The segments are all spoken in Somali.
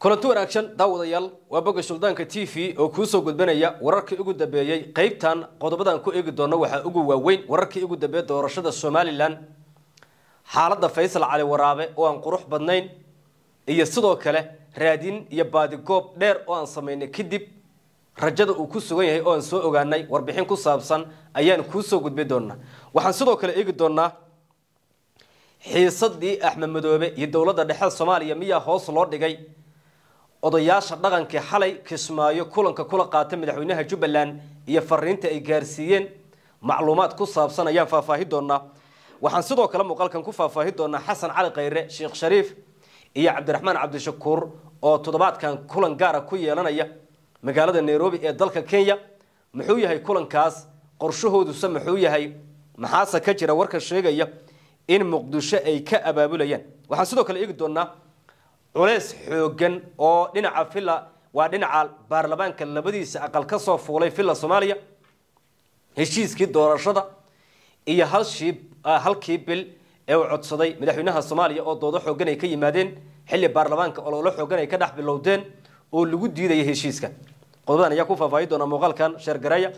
kulanti wanaagsan daawadayaal waa boga suldaanka t v oo kuu soo gudbanaya wararkii ugu dambeeyey qeybtan qodobadan ku eegi doono waxaa ugu waaweyn wararkii ugu dambeeyey doorashada somalilan xaaladda faysal cali waraabe oo aan qurux badnayn iyo sidoo kale raadin iyo baadigoob dheer oo aan samaynay kadib rajada uu ku sugan yahay oo aan soo ogaanay warbixin ku saabsan ayaan kuu soo gudbi doonaa. Waxaan sidoo kale eegi doonaa xiisadii axmed madoobe iyo dowladda dhexe soomaaliya miyaa hoos loo dhigay odayaasha dhaqankii xalay kismaayo kulanka kula qaata madaxweynaha jubbaland iyo fariinta ay gaarsiiyeen macluumaad ku saabsan ayaan faahfaahi doonaa waxaan sidoo kale muuqaalkan ku faahfaahi doonaa xasan cali khayre sheekh shariif iyo cabdiraxmaan cabdishakuur oo toddobaadkan kulan gaara ku yeelanaya magaalada nairobi ee dalka kenya. Muxuu yahay kulankaas? Qorshahoodusa muxuu yahay? Maxaase ka jira? Warka sheegaya in muqdisho ay ka abaabulayaan waxaan sidoo kale eegi doonaa culeys xoogan oo dhinaca villa waa dhinaca baarlamaanka labadiisa aqal ka soo fuulay villa soomaaliya. Heshiiskii doorashada iyo halkii bil ee uu codsaday madaxweynaha soomaaliya oo doodo xoogan ay ka yimaadeen xilli baarlamaanka ololo xoogan ay ka dhex bilowdeen oo lagu diidaya heshiiska. Qodobadan ayaa ku faahfaahi doona muuqaalkan sheergareeya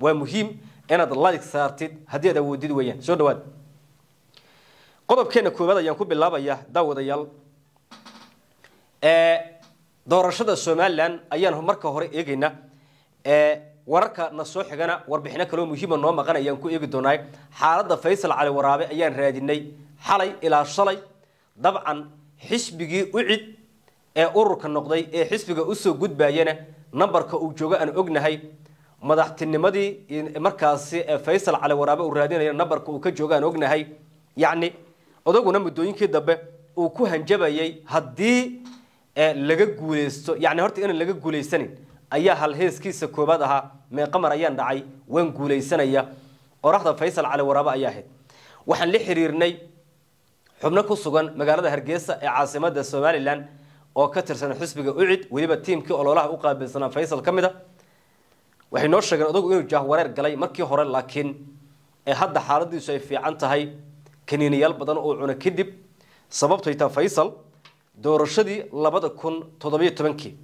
waa muhiim inaad like saartid haddii aad awoodid weeyaan. Soo dhawaad qodobkeena koowaad ayaan ku bilaabayaa daawadayaal doorashada somalilan ayaan marka hore eegeynaa wararka na soo xigana warbixino kaloo muhiima noo maqan ayaan ku eegi doonaa xaaladda faysal cali waraabe ayaan raadinay. Xalay ilaa shalay. Dabcan xisbigii ucid ee ururka noqday ee xisbiga u soo gudbayana nambarka uu joogo aan ognahay. Madaxtinimadii markaasi faysal cali waraabe uu raadinaya nambarka uu ka joogo aan ognahay. Yacni odaguna muddooyinkii dambe uu ku hanjabayay haddii laga guuleysto yani horta inaan laga guuleysanin ayaa halheeskiisa koobaad ahaa meeqamar ayaan dhacay waan guuleysanaya qoraxda faysal cali waraabe ayaa ahayd. Waxaan la xiriirnay xubno ku sugan magaalada hargeysa ee caasimada somalilan oo ka tirsan xisbiga ucid weliba tiimkii ololaha u qaabilsanaa faysal ka mid a. Waxay noo sheegeen odagu inuu jahwareer galay markii hore laakiin hadda xaaladiisu ay fiican tahay kaniiniyaal badan uu cuno kadib sababtay taa faysal doorashadii labada kun toddobiyo tobankii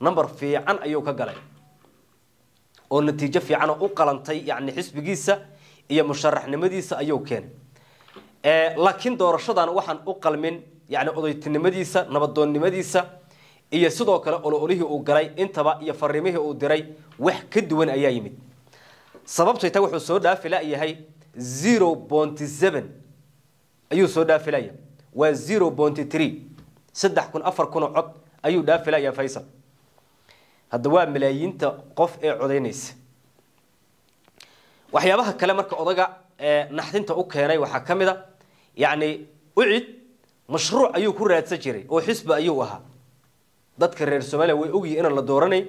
number fiican ayuu ka galay oo natiijo fiican oo u qalantay yani xisbigiisa iyo musharaxnimadiisa ayuu keenay laakiin doorashadan waxaan u qalmin yani odaytinimadiisa nabadoonnimadiisa iyo sidoo kale ololihii uu galay intaba iyo fariimihii uu diray wax ka duwan ayaa yimid. Sababtay ta wuxuu soo dhaafi layahay zero bonty seven. Ayuu soo dhaafi laya waa zero bonty three saddex kun afar kunoo cod ayuu dhaafi layaa faysal hadda waa malaayiinta qof ee codaynaysa. Waxyaabaha kale marka odaga naxdinta u keenay waxaa ka mid a yacni ucid mashruuc ayuu ku raadsan jiray oo xisbi ayuu ahaa. Dadka reer soomaaliya way ogyihiin inaan la dooranayn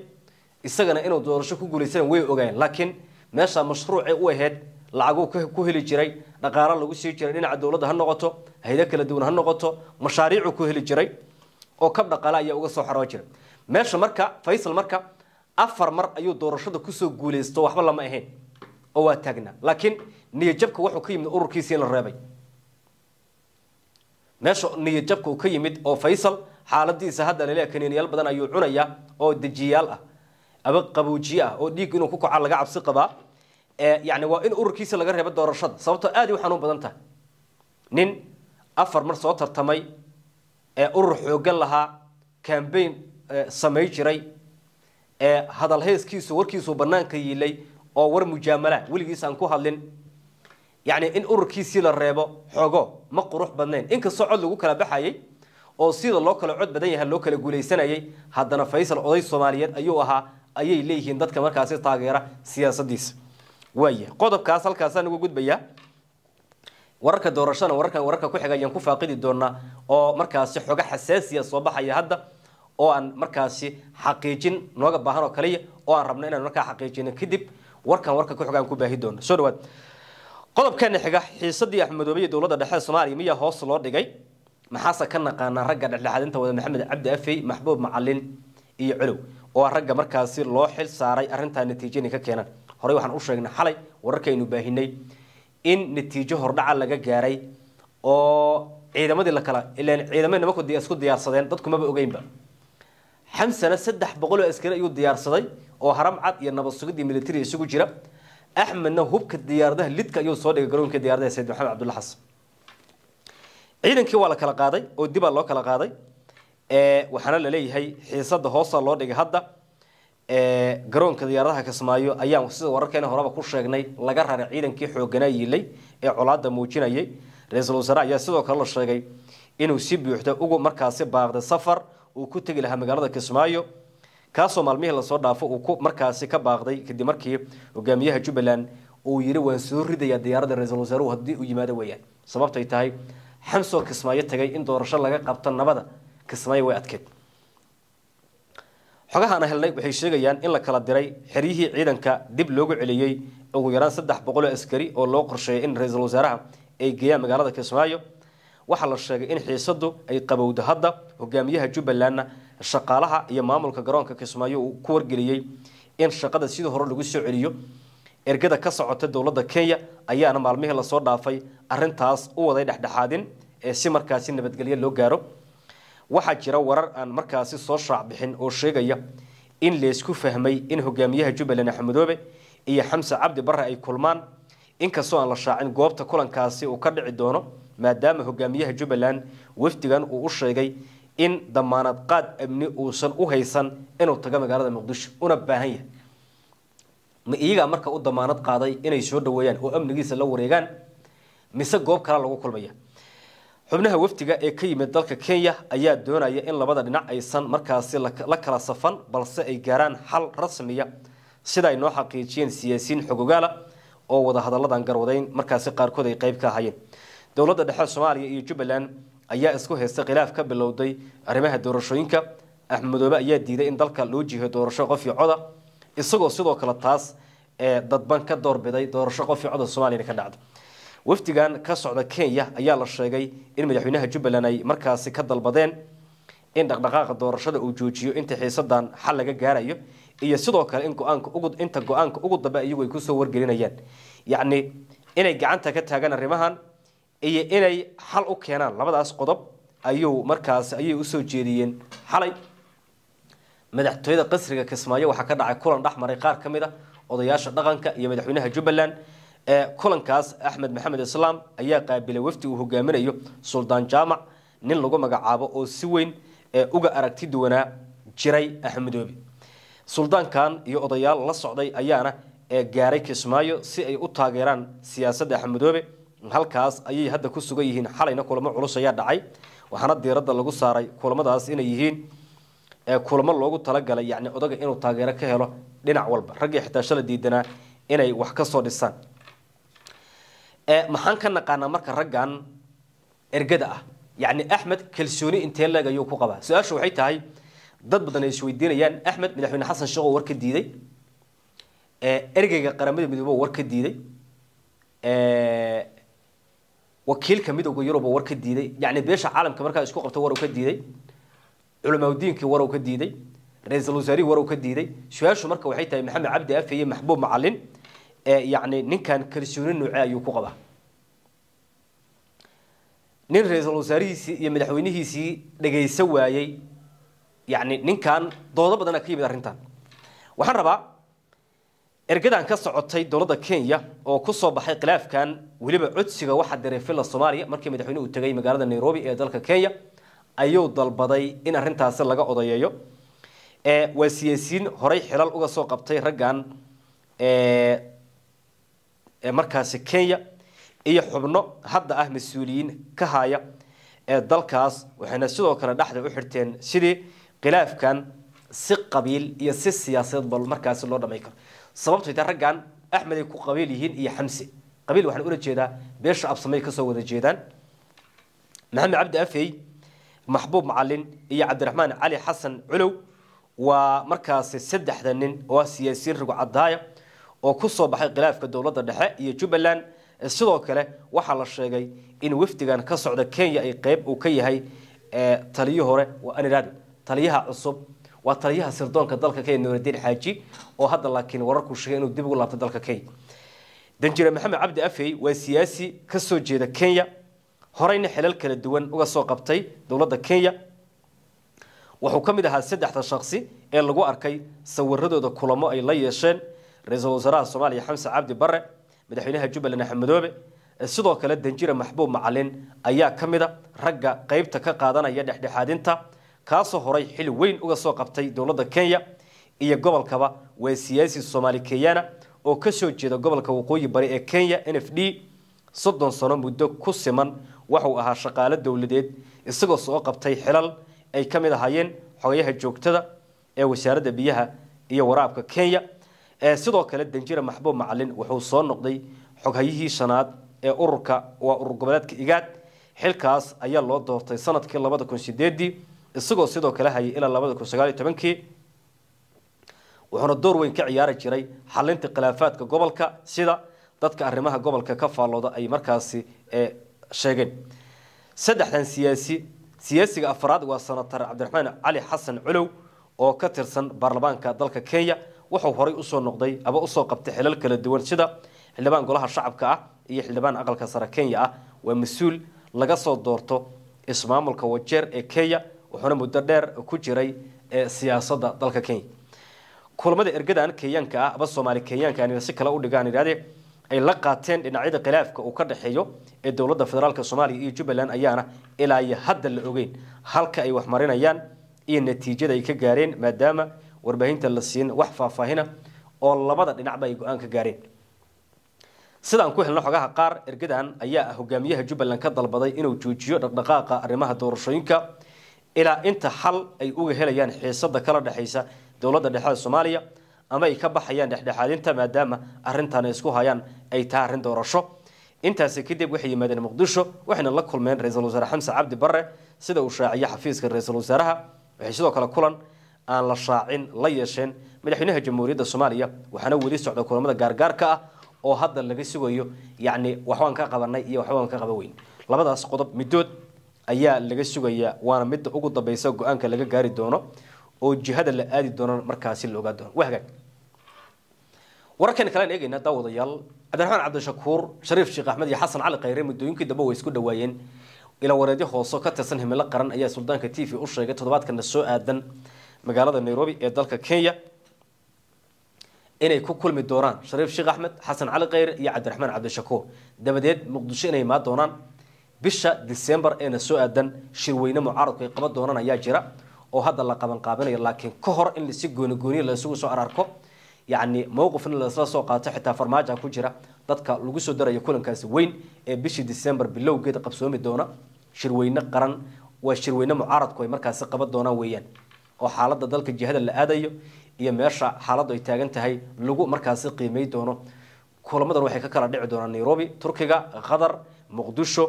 isagana inuu doorasho ku guulaysanan way ogaayeen laakiin meeshaa mashruucay u ahayd lacaguu ku heli jiray dhaqaalo lagu sii jiray dhinaca dowladda ha noqoto haydo kala duwan ha noqoto mashaariicuu ku heli jiray oo kab dhaqaale ayaa uga soo xaroo jiray. Meesha marka faysal marka afar mar ayuu doorashada ku soo guulaysto waxba lama ahayn oo waa taagnaa. Laakiin niyajabka wuxuu ka yimid ururkiisii la reebay. Meesha niyajabka uu ka yimid oo faysal xaaladiisa hadda lale kaniiniyaal badan ayuu cunayaa oo dejiyaal ah aba qaboojiye ah oo dhiig inuu ku kaca laga cabsi qabaa yani waa in ururkiisa laga reebo doorashada sababtoo aad u xanuun badan tahay. Nin afar mar soo tartamay ee urur xoogan lahaa cambaign samay jiray ee hadal heeskiisu warkiisu banaanka yiilay oo war mujaamala weligiis aan ku hadlin. Yani in ururkiisii la reebo xoogo ma qurux badnayn. Inkastoo cod lagu kala baxayay oo sida loo kala cod badan yahay loo kala guulaysanayay haddana faysal oday soomaaliyeed ayuu ahaa ayay leeyihiin dadka markaasi taageera siyaasadiisa waaya qodobkaas halkaasaan ugu gudbayaa wararka doorashada wararkan wararka ku xiga ayaan ku faaqidi doonaa oo markaasi xogo xasaasiya soo baxaya hadda oo aan markaasi xaqiijin nooga baahan oo kaliya oo aan rabno inaan markaa xaqiijino kadib warkan warka ku xiga aan ku baahi doono soo dhawaad. Qodobkeena xiga xiisadii axmedoobe dowladda dhexe soomaaliya miyaa hoos loo dhigay? Maxaase ka naqaanaa ragga dhexdhexaadinta wada maxamed cabdi afey maxbuub macalin iyo colow oo ragga markaasi loo xil saaray arrintaa natiijo inay ka keenaan horey waxaan u sheegnay xalay wararkaynu baahinay in natiijo hordhaca laga gaaray oo ciidamadii la kala ilaan ciidamada nimanku isku diyaarsadeen dadku maba ogeynba. Xamsana saddex boqol oo askari ayuu diyaarsaday oo haram cad iyo nabad sugid iyo military isugu jira. Axmedna hubka diyaaradaha lidka ayuu soo dhigay garoonka diyaaradaha sayid maxamed cabdulla xasan. Ciidankii waa la kala qaaday oo dibaa loo kala qaaday waxaana la leeyahay xiisada hoosa loo dhigay hadda garoonka diyaaradaha kismaayo ayaan sida wararkeena horeba ku sheegnay laga raray ciidankii xooganaa yiilay ee colaada muujinayay. Ra'iisul wasaare ayaa sidoo kale la sheegay inuu si buuxda ugu markaasi baaqday safar uu ku tegi lahaa magaalada kismaayo kaasoo maalmihii la soo dhaafo uu markaasi ka baaqday kadib markii hogaamiyaha jubbaland uu yidhi waan soo ridayaa diyaaradda ra'iisul wasaaruhu haddii uu yimaado weeyaan. Sababtay tahay xamsoo kismaayo tagay in doorasho laga qabto nabada kismaayo way adkeed xogahaana helnay waxay sheegayaan in la kala diray xeryihii ciidanka dib loogu celiyey ugu yaraan saddex boqol oo askari oo loo qorsheeyay in ra'iisul wasaaraha ay geeyaan magaalada kismaayo. Waxaa la sheegay in xiisadu ay qabowdo hadda hogaamiyaha jubbalandna shaqaalaha iyo maamulka garoonka kismaayo uu ku wargeliyey in shaqada sidii hore lagu soo celiyo. Ergada ka socota dowladda kenya ayaana maalmihii la soo dhaafay arintaas u waday dhexdhexaadin ee si markaasi nabadgelyo loo gaaro waxaa jira warar aan markaasi soo shaac bixin oo sheegaya in laysku fahmay in hogaamiyaha jubbaland axmedoobe iyo xamse cabdi barre ay kulmaan. Inkastoo aan la shaacin goobta kulankaasi uu ka dhici doono maadaama hogaamiyaha jubbaland wafdigan uu u sheegay in damaanad qaad amni uusan u haysan inuu tago magaalada muqdisho una baahan yahay. Ma iyagaa marka u damaanad qaaday inay soo dhaweeyaan oo amnigiisa la wareegaan mise goob kale lagu kulmaya xubnaha wafdiga ee ka yimid dalka kenya ayaa doonaya in labada dhinac aysan markaasi la kala safan balse ay gaaraan xal rasmiya. Sida ay noo xaqiijiyeen siyaasiyiin xogogaala oo wada hadalladan garwadayn markaasi qaarkood ay qayb ka ahayeen dowladda dhexe soomaaliya iyo jubbaland ayaa isku haystay khilaaf ka bilowday arrimaha doorashooyinka. Axmedoobe ayaa diiday in dalka loo jihiyo doorasho qof iyo coda isagoo sidoo kale taas ee dadban ka doorbiday doorasho qof iyo coda soomaaliyana ka dhacda wafdigan ka socda kenya ayaa la sheegay in madaxweynaha jubbaland ay markaasi ka dalbadeen in dhaqdhaqaaqa doorashada uu joojiyo inta xiisadan xal laga gaarayo iyo sidoo kale inta go'aanka ugu dambe iyagu ay ku soo wargelinayaan. Yacni inay gacanta ka taagaan arrimahan iyo inay xal u keenaan. Labadaas qodob ayuu markaasi ayay u soo jeediyeen. Xalay madaxtooyada qasriga kismaayo waxaa ka dhacay kulan dhex maray qaar ka mid a odayaasha dhaqanka iyo madaxweynaha jubbaland kulankaas axmed maxamed islaam ayaa qaabilay wafdi uu hogaaminayo suldaan jaamac nin lagu magacaabo oo si weyn uga aragti duwanaa jiray axmedoobe suldaankan iyo odayaal la socday ayaana gaaray kismaayo si ay u taageeraan siyaasadda axmedoobe halkaas ayay hadda ku sugan yihiin xalayna kulamo culus ayaa dhacay. Waxaana diiradda lagu saaray kulamadaas inay yihiin kulamo loogu talagalay yani odaga inuu taageero ka helo dhinac walba. Raggii xitaa diidanaa inay wax ka soo dhisaan maxaan ka naqaanaa marka raggan ergada ah yacni axmed kalsooni intee leeg ayuu ku qabaa su-aasha waxay tahay dad badan ay isweydiinayaan axmed madaxweyne xasan sheekh oo war ka diiday ergeyga qaramada midoobe oo war ka diiday wakiilka midowda yurub oo war ka diiday yacni beesha caalamka markaa isku qabta war uu ka diiday culamaauddiinkii war uu ka diiday ra-iisul wasaarihii war uu ka diiday su-aashu marka waxay tahay maxamed cabdi afeye maxbuub macalin yacni ninkan kalsooni nooce ayuu ku qabaa. Nin ra'iisul wasaarihiisii iyo madaxweynihiisii dhegaysa waayey. Yacni ninkan doodo badana ka yimid arrintan. Waxaan rabaa ergadan ka socotay dowladda kenya oo ku soo baxay khilaafkan weliba codsiga waxaa diray villa soomaaliya markii madaxweyne uu tegay magaalada nairobi ee dalka kenya ayuu dalbaday in arrintaasi laga odayeeyo. Waa siyaasiyiin horay xilal uga soo qabtay raggan markaasi kenya iyo xubno hadda ah mas'uuliyiin ka haya ee dalkaas waxayna sidoo kale dhexda u xirteen sidii khilaafkan si qabiil iyo si siyaasadeed bal markaasi loo dhamay karo. Sababtay taa raggan axmed ay ku qabiil yihiin iyo xamse. Qabiil waxaan ula jeedaa beesha absamay ka soo wada jeedaan. Maxamed cabdi afey maxbuub macalin iyo cabdiraxmaan cali xasan culow waa markaasi saddexda nin oo ah siyaasiyiin rigo وكسو بحي غلاف كدولة دحاء يجبلان السدوك له وحل الشيء إن وفتجان كسر ده كان يأي قيب وكي هاي آه تليه هرة وأنا راد تليها الصب وتليها سردون كذلك كي نور الدين حاجي وهذا لكن وركو الشيء إنه دبوا الله تذلك كي دنجر محمد عبد أفي وسياسي كسر جيدا كينيا هرين حلال كل الدوان وقصو قبتي دولة كينيا وحكم ده هالسد حتى شخصي اللي جو أركي صور ردو ده كلامه أي ليشان ra'iisul wasaaraha soomaaliya xamse cabdi bare madaxweynaha jubbaland axmedoobe sidoo kale danjire maxbuub macalin ayaa ka mid a ragga qeybta ka qaadanaya dhexdhexaadinta kaasoo horay xil weyn uga soo qabtay dowladda kenya iyo gobolkaba waa siyaasi soomaali kenyana oo ka soo jeeda gobolka waqooyi bari ee kenya n f d soddon sano muddo ku siman. Waxuu ahaa shaqaalo dowladeed isagoo soo qabtay xilal ay ka mid ahaayeen xogayaha joogtada ee wasaaradda biyaha iyo waraabka kenya sidoo kale danjire maxbuub macalin wuxuu soo noqday xoghayihii shanaad ee ururka waa urur goboleedka igaad. Xilkaas ayaa loo doortay sannadkii labada kun sideedii isagoo sidoo kale hayay ilaa labada kun sagaaliyo tobankii. Wuxuuna door weyn ka ciyaari jiray xalinta khilaafaadka gobolka sida dadka arrimaha gobolka ka faallooda ay markaasi sheegeen. Saddexdan siyaasi siyaasiga afraad waa senatar cabdiraxmaan cali xasan culow oo ka tirsan baarlamaanka dalka kenya wuxuu horay u soo noqday aba u soo qabtay xilal kala duwan sida xildhibaan golaha shacabka ah iyo xildhibaan aqalka sare kenya ah. Waa mas'uul laga soo doorto ismaamulka wajeer ee kenya wuxuuna muddo dheer ku jiray siyaasadda dalka kenya. Kulamada ergadan kenyaanka ah aba soomaali kenyaanka aan si kale u dhigaan idhahdee ay la qaateen dhinacyada khilaafka uu ka dhexeeyo ee dowladda federaalk soomaaliya iyo jubbaland ayaana ilaa iyo hadda la ogeyn. Halka ay waxmarinayaan iyo natiijada ay ka gaareen maadaama warbaahinta la siin wax faahfaahina oo labada dhinacba ay go'aan ka gaareen. Sidaan ku helno xogaha qaar ergadan ayaa hogaamiyaha jubbaland ka dalbaday inuu joojiyo dhaqdhaqaaqa arrimaha doorashooyinka. Ilaa inta xal ay uga helayaan xiisada kala dhexaysa dowladda dhexe soomaaliya ama ay ka baxayaan dhexdhexaadinta maadaama arintan ay isku hayaan ay tahay arrin doorasho. Intaasi kadib waxay yimaadeen muqdisho waxayna la kulmeen ra'iisul wasaare xamse cabdi bare sida uu shaaciye xafiiska ra'iisul wasaaraha. Waxay sidoo kale kulan aan la shaacin la yeesheen madaxweynaha jamhuuriyadda soomaaliya waxaana weli socda kulamada gaargaarka ah oo hadda laga sugayo yacni waxbaan ka qabanay iyo waxbaan ka qaban weyn labadaas qodob middood ayaa laga sugayaa waana midda ugu dambaysa go-aanka laga gaari doono oo jihada la aadi doono markaasi la ogaa doono waa hagaag wararkeena kalean eegayna daawadayaal cabdiraxmaan cabdishakuur shariif sheekh axmed iyo xasan cali khayre muddooyinkii dambe way isku dhawaayeen ilaa wareedyo hoose ka tirsan himilo qaran ayaa suldaanka t v u sheegay toddobaadkana soo aadan magaalada nairobi ee dalka kenya inay ku kulmi doonaan shariif sheekh axmed xasan cali khayre iyo cabdiraxmaan cabdishakuur dabadeed muqdisho inay imaan doonaan bisha december eena soo aadan shirweyne mucaaradku ay qaban doonaan ayaa jira oo hadda la qaban qaabinayo laakiin ka hor in si gooni gooniya la isugu soo ararko yacni mowqifna lasla soo qaato xitaa farmaaja ku jira dadka lagu soo darayo kulankaasi weyn ee bishii december bilowgeeda qabsoomi doona shirweyne qaran waa shirweyne mucaaradku ay markaasi qaban doonaan weeyaan oo xaaladda dalka jihada la aadayo iyo meesha xaaladdu ay taagan tahay lagu markaasi qiimey doono. Kulamadan waxay ka kala dhici doonaan nairobi turkiga qatar muqdisho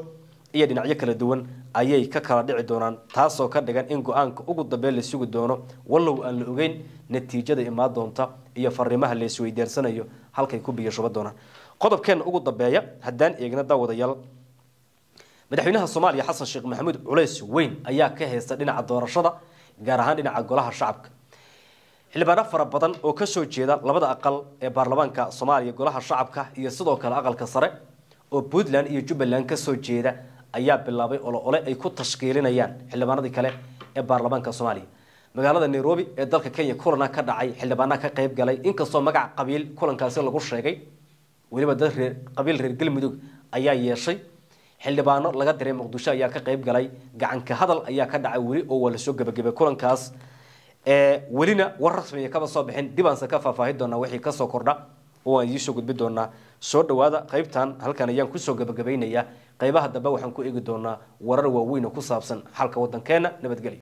iyo dhinacyo kala duwan ayay ka kala dhici doonaan taasoo ka dhigan in go'aanka ugu dambeyn la sugi doono. Wallow aan la ogeyn natiijada imaan doonta iyo fariimaha la isweydaarsanayo halkay ku biyo doonaan. Qodobkeena ugu dambeeya haddaan eegna daawadayaal madaxweynaha soomaaliya xasan sheekh maxamuud culays weyn ayaa ka haysta dhinaca doorashada gaar ahaan dhinaca golaha shacabka. Xildhibaano fara badan oo ka soo jeeda labada aqal ee baarlamaanka soomaaliya golaha shacabka iyo sidoo kale aqalka sare oo puntland iyo jubbaland ka soo jeeda ayaa bilaabay olo-ole ay ku tashkiilinayaan xildhibaanadii kale ee baarlamaanka soomaaliya. Magaalada nairobi ee dalka kenya kulana ka dhacay xildhibaanaha ka qayb galay. Inkastoo magac qabiil kulankaasi lagu sheegay weliba dad qabiil reer galmudug ayaa yeeshay xildhibaano laga diray muqdisho ayaa ka qayb galay. Gacanka hadal ayaa ka dhacay weli oo waa la soo gebagabay kulankaas. Welina war rasmiya kaba soo bixin. Dibaanse ka faahfaahin doonaa wixii ka soo kordha. Oo aan idiisoo gudbi doonaa. Soo dhawaada qaybtan halkan ayaan ku soo gabagabaynayaa qaybaha dambe waxaan ku eegi doonaa warar waaweyn oo ku saabsan xalka wadankeena nabadgelyo